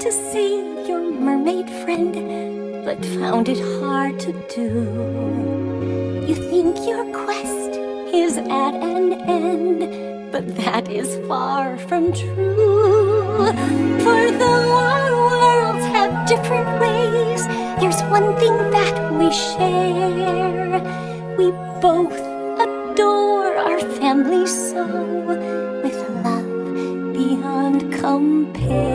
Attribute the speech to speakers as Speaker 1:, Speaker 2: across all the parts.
Speaker 1: to save your mermaid friend, but found it hard to do. You think your quest is at an end, but that is far from true. For though our worlds have different ways, there's one thing that we share. We both adore our family so, with love beyond compare.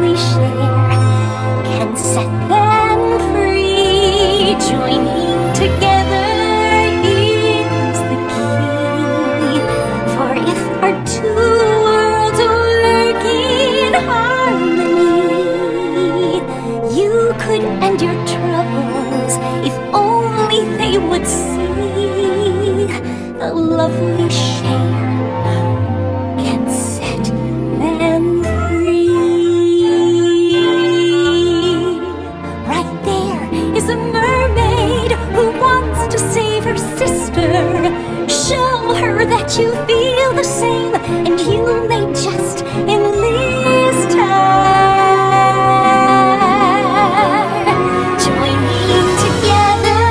Speaker 1: We share can set them free. Joining together is the key. For if our two worlds work in harmony, you could end your troubles if only they would see the love that you feel the same, and you may just enlist her. Joining together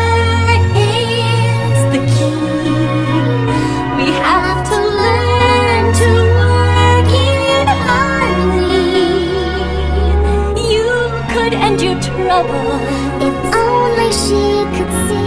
Speaker 1: is the key. We have to learn to work in harmony. You could end your trouble
Speaker 2: If only she could see